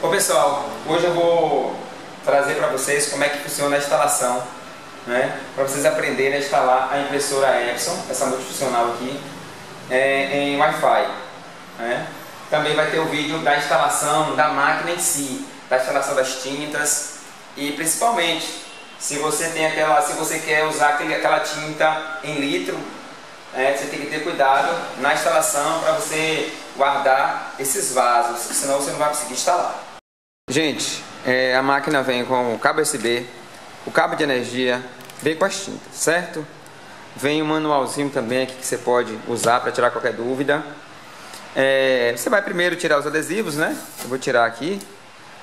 Ô pessoal, hoje eu vou trazer para vocês como é que funciona a instalação, né? Para vocês aprenderem a instalar a impressora Epson, essa multifuncional aqui, é, em Wi-Fi. Né? Também vai ter o vídeo da instalação da máquina em si, da instalação das tintas e principalmente se você tem aquela, se você quer usar aquele, aquela tinta em litro, é, você tem que ter cuidado na instalação para você guardar esses vasos, senão você não vai conseguir instalar. Gente, é, a máquina vem com o cabo USB, o cabo de energia, vem com as tintas, certo? Vem um manualzinho também aqui que você pode usar para tirar qualquer dúvida. É, você vai primeiro tirar os adesivos, né? Eu vou tirar aqui.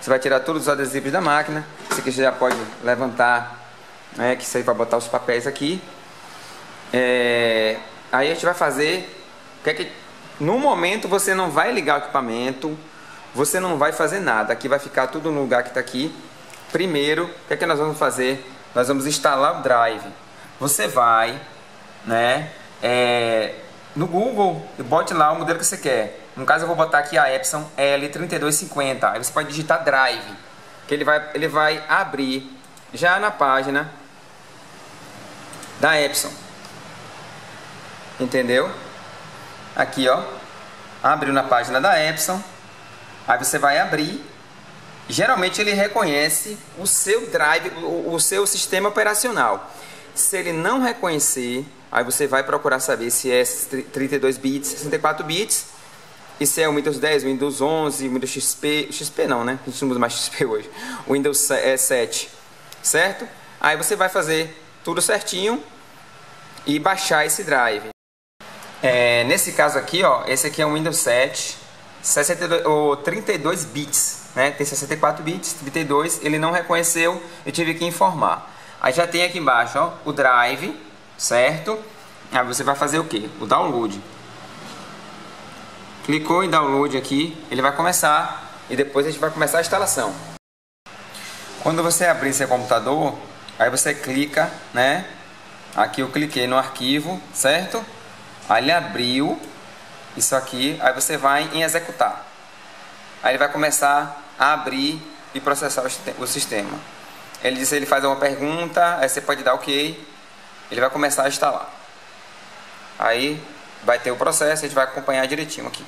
Você vai tirar todos os adesivos da máquina. Você já pode levantar, né? Que você vai botar os papéis aqui. É, aí a gente vai fazer. Que é que, no momento você não vai ligar o equipamento você não vai fazer nada. Aqui vai ficar tudo no lugar que está aqui. Primeiro, o que é que nós vamos fazer? Nós vamos instalar o Drive. Você vai, né, é, no Google e bote lá o modelo que você quer. No caso eu vou botar aqui a Epson L3250. Aí você pode digitar Drive, que ele vai, ele vai abrir já na página da Epson. Entendeu? Aqui, ó. Abriu na página da Epson. Aí você vai abrir. Geralmente ele reconhece o seu drive, o, seu sistema operacional. Se ele não reconhecer, aí você vai procurar saber se é 32 bits, 64 bits, e se é o Windows 10, Windows 11, Windows XP, XP não, né? A gente não usa mais XP hoje. Windows 7, é, certo? Aí você vai fazer tudo certinho e baixar esse drive. É, nesse caso aqui, ó, esse aqui é um Windows 7 62, ou 32 bits, né? Tem 64 bits, 32, ele não reconheceu, eu tive que informar. Aí já tem aqui embaixo, ó, o drive, certo? Aí você vai fazer o que? O download. Clicou em download aqui, ele vai começar e depois a gente vai começar a instalação. Quando você abrir seu computador, aí você clica, né? Aqui eu cliquei no arquivo, certo? Aí ele abriu isso aqui, aí você vai em executar. Aí ele vai começar a abrir e processar o sistema. Ele diz, ele faz uma pergunta, aí você pode dar OK, ele vai começar a instalar. Aí vai ter o processo, a gente vai acompanhar direitinho aqui.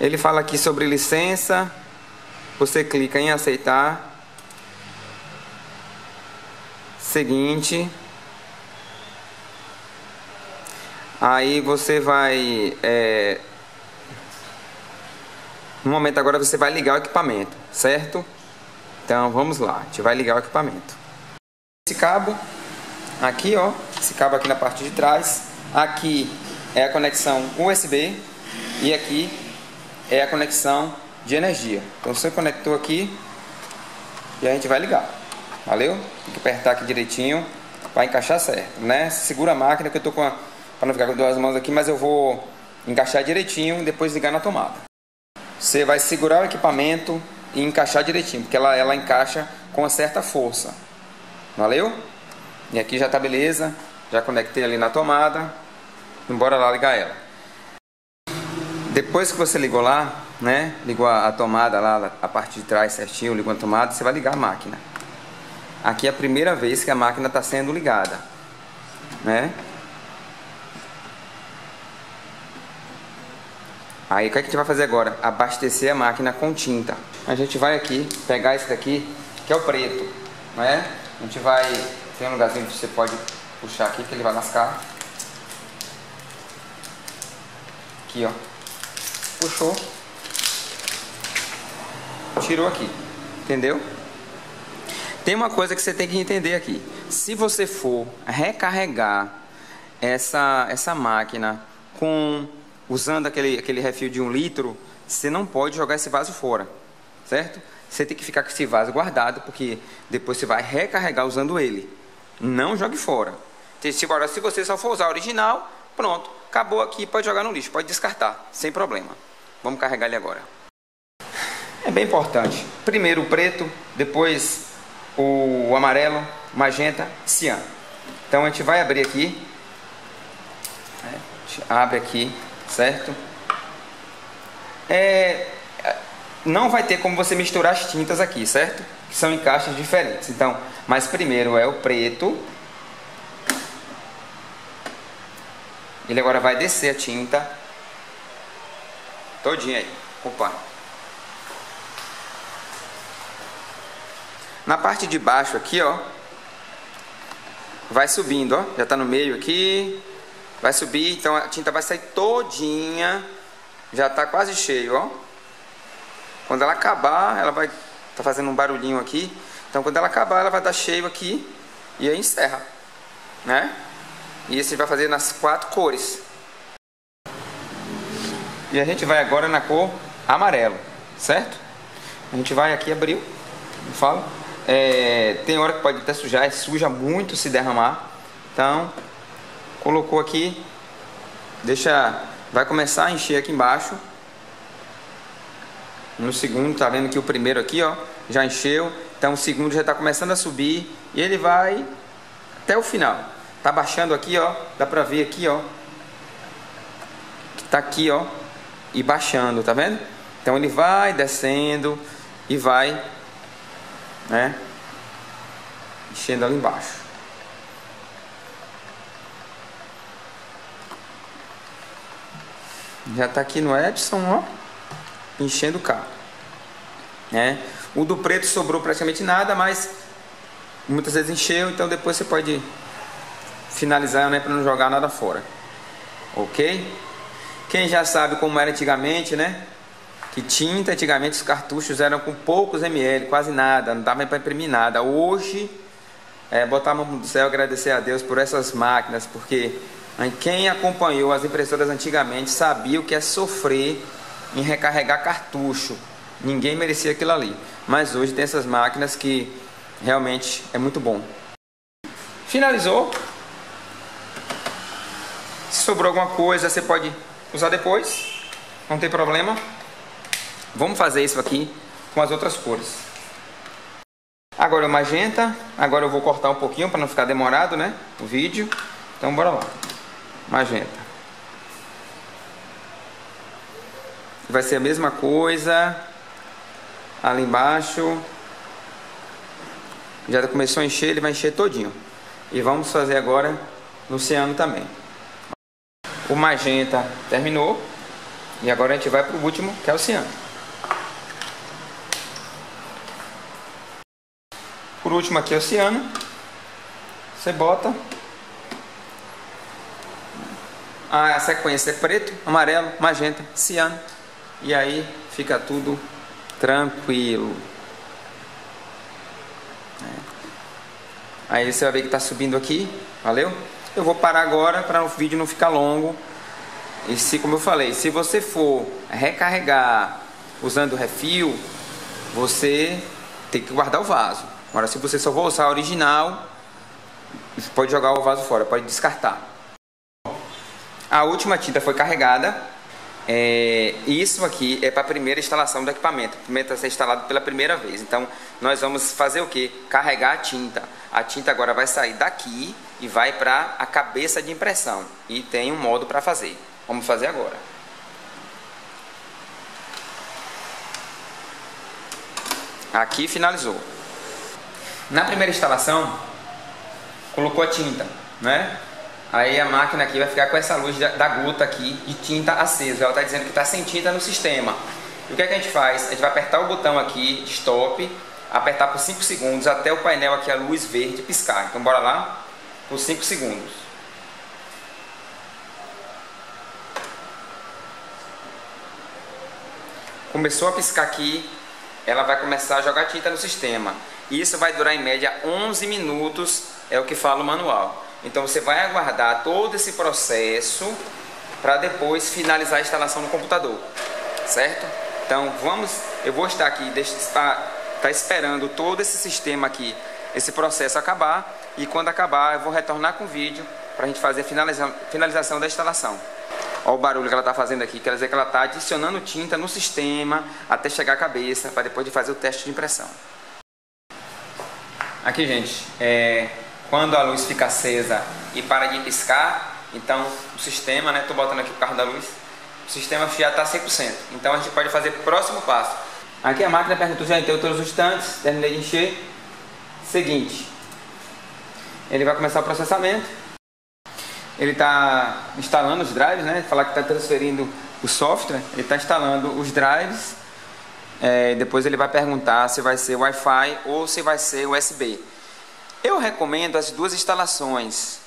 Ele fala aqui sobre licença, você clica em aceitar. Seguinte, Aí você vai. É... No momento agora você vai ligar o equipamento, certo? Então vamos lá, a gente vai ligar o equipamento. Esse cabo, aqui ó, esse cabo aqui na parte de trás. Aqui é a conexão USB e aqui é a conexão de energia. Então você conectou aqui e a gente vai ligar. Valeu? Tem que apertar aqui direitinho para encaixar certo, né? Segura a máquina que eu tô com a para não ficar com duas mãos aqui, mas eu vou encaixar direitinho e depois ligar na tomada. Você vai segurar o equipamento e encaixar direitinho, porque ela, ela encaixa com uma certa força. Valeu? E aqui já está beleza, já conectei ali na tomada, embora lá ligar ela. Depois que você ligou lá, né, ligou a, a tomada lá, a parte de trás certinho, ligou a tomada, você vai ligar a máquina. Aqui é a primeira vez que a máquina está sendo ligada, né? Aí o que, é que a gente vai fazer agora? Abastecer a máquina com tinta. A gente vai aqui pegar esse daqui, que é o preto, não é? A gente vai. Tem um lugarzinho que você pode puxar aqui que ele vai lascar. Aqui, ó. Puxou. Tirou aqui. Entendeu? Tem uma coisa que você tem que entender aqui. Se você for recarregar essa, essa máquina com usando aquele, aquele refil de um litro, você não pode jogar esse vaso fora, certo? Você tem que ficar com esse vaso guardado, porque depois você vai recarregar usando ele. Não jogue fora. Agora, se você só for usar o original, pronto, acabou aqui, pode jogar no lixo, pode descartar, sem problema. Vamos carregar ele agora. É bem importante. Primeiro o preto, depois o amarelo, magenta, cian. Então a gente vai abrir aqui. A gente abre aqui certo? É, não vai ter como você misturar as tintas aqui, certo? Que são em caixas diferentes. Então, mas primeiro é o preto. Ele agora vai descer a tinta todinha aí. Opa. Na parte de baixo aqui, ó, vai subindo, ó, já está no meio aqui, vai subir, então a tinta vai sair todinha, já está quase cheio, ó. Quando ela acabar, ela vai tá fazendo um barulhinho aqui, então quando ela acabar, ela vai dar cheio aqui e aí encerra, né? E esse vai fazer nas quatro cores. E a gente vai agora na cor amarelo, certo? A gente vai aqui, abriu, fala. É, tem hora que pode até sujar, suja muito se derramar. Então, colocou aqui, deixa, vai começar a encher aqui embaixo. No segundo, tá vendo que o primeiro aqui, ó, já encheu. Então o segundo já está começando a subir e ele vai até o final. Tá baixando aqui, ó, dá pra ver aqui, ó, tá aqui, ó, e baixando, tá vendo? Então ele vai descendo e vai, né? Enchendo ali embaixo. Já está aqui no Epson, ó, enchendo o carro, né? O do preto sobrou praticamente nada, mas muitas vezes encheu, então depois você pode finalizar, né, para não jogar nada fora. OK? Quem já sabe como era antigamente, né? Que tinta, antigamente os cartuchos eram com poucos ml, quase nada, não dava para imprimir nada. Hoje, é, botar a mão no céu agradecer a Deus por essas máquinas, porque quem acompanhou as impressoras antigamente sabia o que é sofrer em recarregar cartucho. Ninguém merecia aquilo ali. Mas hoje tem essas máquinas que realmente é muito bom. Finalizou. Se sobrou alguma coisa, você pode usar depois. Não tem problema. Vamos fazer isso aqui com as outras cores. Agora o magenta. Agora eu vou cortar um pouquinho para não ficar demorado, né? O vídeo. Então bora lá magenta. Vai ser a mesma coisa ali embaixo. Já começou a encher, ele vai encher todinho. E vamos fazer agora no oceano também. O magenta terminou. E agora a gente vai para o último, que é o oceano. Por último aqui é o oceano. Você bota a sequência é preto, amarelo, magenta, ciano. E aí fica tudo tranquilo. É. Aí você vai ver que está subindo aqui, valeu? Eu vou parar agora para o vídeo não ficar longo. E se, como eu falei, se você for recarregar usando refil, você tem que guardar o vaso. Agora, se você só for usar original, pode jogar o vaso fora, pode descartar. A última tinta foi carregada. É, isso aqui é para a primeira instalação do equipamento. O equipamento vai ser instalado pela primeira vez. Então, nós vamos fazer o que? Carregar a tinta. A tinta agora vai sair daqui e vai para a cabeça de impressão. E tem um modo para fazer. Vamos fazer agora. Aqui finalizou. Na primeira instalação, colocou a tinta, né? Aí a máquina aqui vai ficar com essa luz da, da gota aqui de tinta acesa. Ela está dizendo que está sem tinta no sistema. E o que, é que a gente faz? A gente vai apertar o botão aqui de stop, apertar por 5 segundos até o painel aqui, a luz verde, piscar. Então bora lá, por 5 segundos. Começou a piscar aqui, ela vai começar a jogar tinta no sistema. Isso vai durar em média 11 minutos, é o que fala o manual. Então você vai aguardar todo esse processo para depois finalizar a instalação no computador, certo? Então vamos, eu vou estar aqui, estar, estar esperando todo esse sistema aqui, esse processo acabar e quando acabar eu vou retornar com o vídeo para a gente fazer a finaliza, finalização da instalação. Olha o barulho que ela está fazendo aqui, quer dizer que ela está adicionando tinta no sistema até chegar à cabeça para depois de fazer o teste de impressão. Aqui gente, é, quando a luz fica acesa e para de piscar, então o sistema, né, estou botando aqui o carro da luz, o sistema já está 100%. Então a gente pode fazer o próximo passo. Aqui a máquina perguntou, já entrou todos os tanques, terminei de encher. Seguinte, ele vai começar o processamento. Ele está instalando os drives, né? Falar que está transferindo o software, ele está instalando os drives. É, depois ele vai perguntar se vai ser Wi-Fi ou se vai ser USB. Eu recomendo as duas instalações,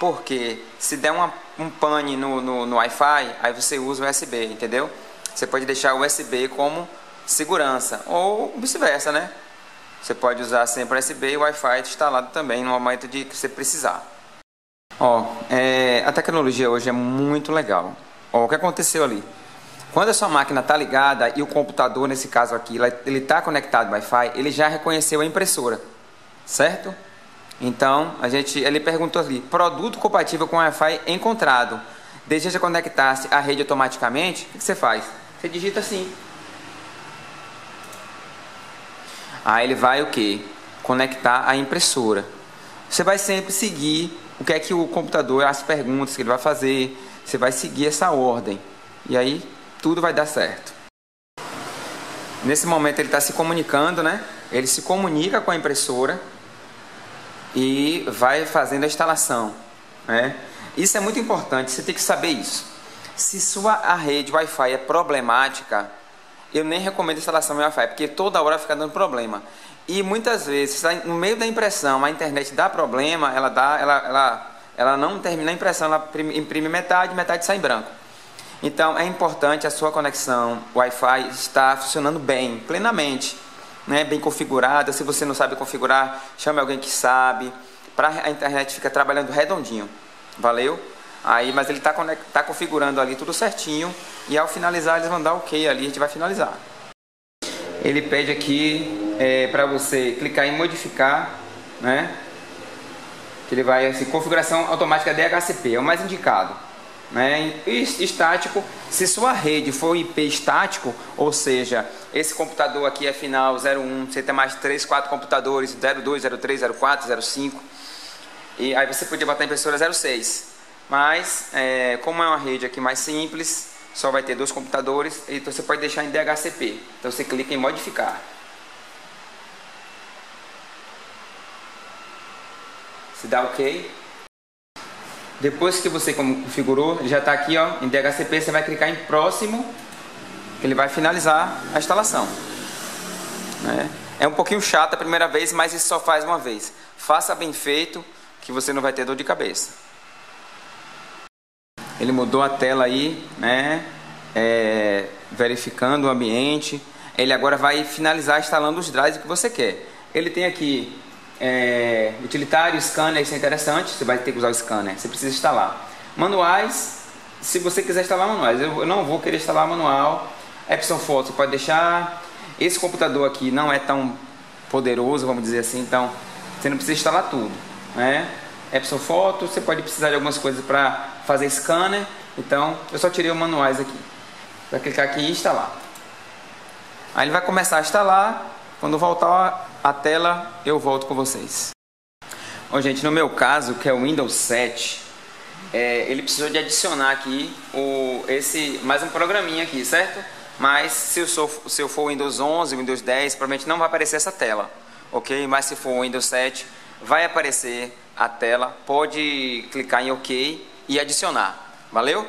porque se der uma, um pane no, no, no Wi-Fi, aí você usa o USB, entendeu? Você pode deixar o USB como segurança, ou vice-versa, né? Você pode usar sempre USB e Wi-Fi instalado também no momento de que você precisar. Ó, é, a tecnologia hoje é muito legal. Ó, o que aconteceu ali? Quando a sua máquina está ligada e o computador, nesse caso aqui, ele está conectado ao Wi-Fi, ele já reconheceu a impressora, certo? Então, a gente, ele perguntou ali, produto compatível com Wi-Fi encontrado. Deseja conectar-se à rede automaticamente? O que você faz? Você digita assim. Aí ele vai o que? Conectar a impressora. Você vai sempre seguir o que é que o computador, as perguntas que ele vai fazer. Você vai seguir essa ordem. E aí tudo vai dar certo. Nesse momento ele está se comunicando, né? Ele se comunica com a impressora e vai fazendo a instalação. Né? Isso é muito importante, você tem que saber isso. Se sua rede Wi-Fi é problemática, eu nem recomendo a instalação Wi-Fi, porque toda hora fica dando problema. E muitas vezes, no meio da impressão, a internet dá problema, ela, dá, ela, ela, ela não termina a impressão, ela imprime metade, metade sai em branco. Então é importante a sua conexão Wi-Fi estar funcionando bem, plenamente né, bem configurada. Se você não sabe configurar, chame alguém que sabe. Para a internet fica trabalhando redondinho. Valeu? Aí, mas ele está tá configurando ali tudo certinho. E ao finalizar, eles vão dar OK ali. A gente vai finalizar. Ele pede aqui é, para você clicar em modificar, né? Ele vai assim, configuração automática DHCP, é o mais indicado. Né? estático, se sua rede for IP estático, ou seja, esse computador aqui é final 01, você tem mais 3, 4 computadores 02, 03, 04, 05, e aí você podia botar a impressora 06. Mas, é, como é uma rede aqui mais simples, só vai ter dois computadores, então você pode deixar em DHCP. Então você clica em modificar. Se dá OK. Depois que você configurou, já está aqui ó, em DHCP, você vai clicar em próximo, que ele vai finalizar a instalação. Né? É um pouquinho chato a primeira vez, mas isso só faz uma vez. Faça bem feito, que você não vai ter dor de cabeça. Ele mudou a tela aí, né? É, verificando o ambiente. Ele agora vai finalizar instalando os drives que você quer. Ele tem aqui é, utilitário, scanner, isso é interessante, você vai ter que usar o scanner, você precisa instalar. Manuais, se você quiser instalar manuais, eu não vou querer instalar manual. Epson Photo você pode deixar. Esse computador aqui não é tão poderoso, vamos dizer assim, então você não precisa instalar tudo. Né? Epson Photo, você pode precisar de algumas coisas para fazer scanner, então eu só tirei os manuais aqui. Vai clicar aqui e instalar. Aí ele vai começar a instalar, quando voltar a tela, eu volto com vocês. Bom, gente, no meu caso, que é o Windows 7, é, ele precisou de adicionar aqui o, esse, mais um programinha aqui, certo? Mas se eu, sou, se eu for Windows 11, Windows 10, provavelmente não vai aparecer essa tela, ok? Mas se for Windows 7, vai aparecer a tela, pode clicar em OK e adicionar, valeu?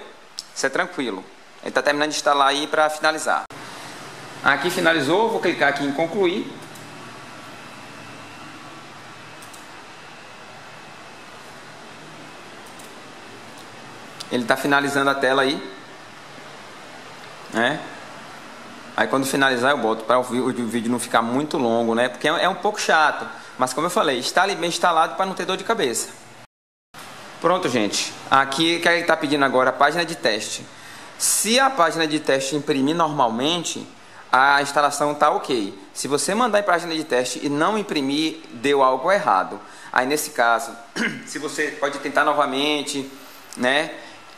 Isso é tranquilo. Ele está terminando de instalar aí para finalizar. Aqui finalizou, vou clicar aqui em concluir. Ele está finalizando a tela aí. Né? Aí quando finalizar eu boto para o vídeo não ficar muito longo, né? Porque é um pouco chato. Mas como eu falei, está ali bem instalado para não ter dor de cabeça. Pronto, gente. Aqui que ele está pedindo agora? A página de teste. Se a página de teste imprimir normalmente, a instalação está ok. Se você mandar em página de teste e não imprimir, deu algo errado. Aí nesse caso, se você pode tentar novamente, né?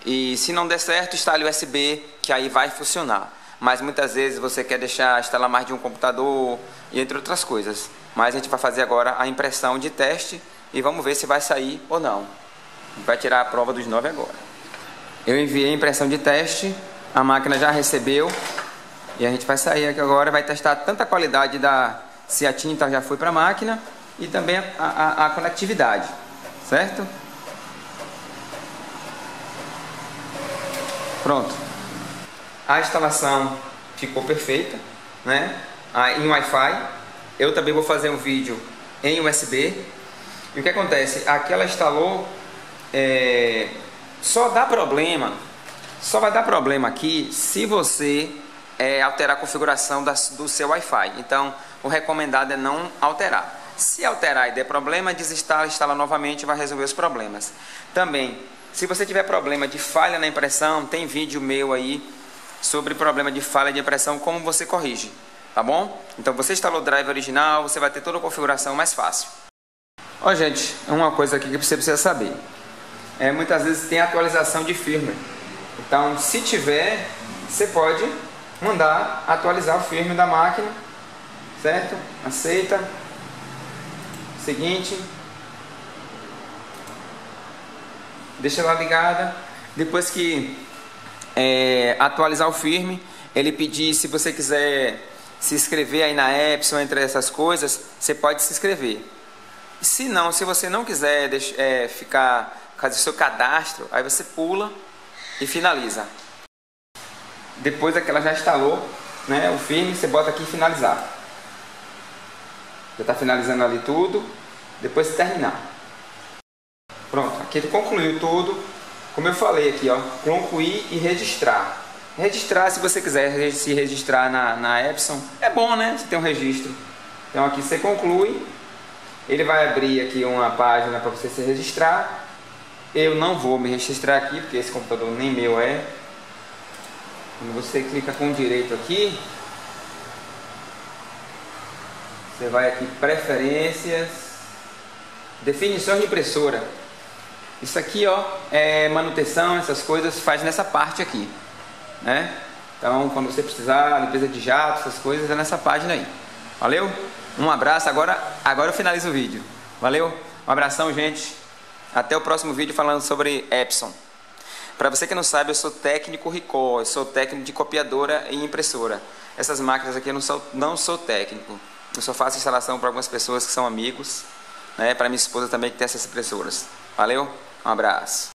E se não der certo, instale USB, que aí vai funcionar. Mas muitas vezes você quer deixar instalar mais de um computador e entre outras coisas. Mas a gente vai fazer agora a impressão de teste e vamos ver se vai sair ou não. Vai tirar a prova dos 9 agora. Eu enviei a impressão de teste, a máquina já recebeu. E a gente vai sair aqui agora, vai testar tanta qualidade da se a tinta já foi para a máquina e também a, a, a conectividade, certo? Pronto. A instalação ficou perfeita, né? Em Wi-Fi. Eu também vou fazer um vídeo em USB. E o que acontece? Aqui ela instalou, é, só dá problema, só vai dar problema aqui se você é, alterar a configuração das, do seu Wi-Fi. Então, o recomendado é não alterar. Se alterar e der problema, desinstala, instala novamente e vai resolver os problemas. Também, se você tiver problema de falha na impressão, tem vídeo meu aí sobre problema de falha de impressão, como você corrige, tá bom? Então você instalou o drive original, você vai ter toda a configuração mais fácil. Ó gente, uma coisa aqui que você precisa saber. É, muitas vezes tem atualização de firmware. Então, se tiver, você pode mandar atualizar o firmware da máquina, certo? Aceita. Seguinte. Deixa ela ligada. Depois que é, atualizar o firme, ele pedir se você quiser se inscrever aí na Epson, entre essas coisas, você pode se inscrever. Se não, se você não quiser deixar, é, ficar fazer seu cadastro, aí você pula e finaliza. Depois é que ela já instalou né, o firme, você bota aqui finalizar. Já está finalizando ali tudo. Depois de terminar. Pronto, aqui ele concluiu tudo. Como eu falei aqui, ó, concluir e registrar. Registrar, se você quiser se registrar na, na Epson, é bom, né? Você tem um registro. Então aqui você conclui. Ele vai abrir aqui uma página para você se registrar. Eu não vou me registrar aqui, porque esse computador nem meu é. Quando você clica com direito aqui, você vai aqui preferências, definições de impressora. Isso aqui, ó, é manutenção, essas coisas faz nessa parte aqui, né? Então, quando você precisar, limpeza de jato, essas coisas é nessa página aí. Valeu? Um abraço. Agora, agora eu finalizo o vídeo. Valeu? Um abração, gente. Até o próximo vídeo falando sobre Epson. Para você que não sabe, eu sou técnico Ricoh, eu sou técnico de copiadora e impressora. Essas máquinas aqui eu não sou, não sou técnico. Eu só faço instalação para algumas pessoas que são amigos, né, para minha esposa também que tem essas impressoras. Valeu? Um abraço.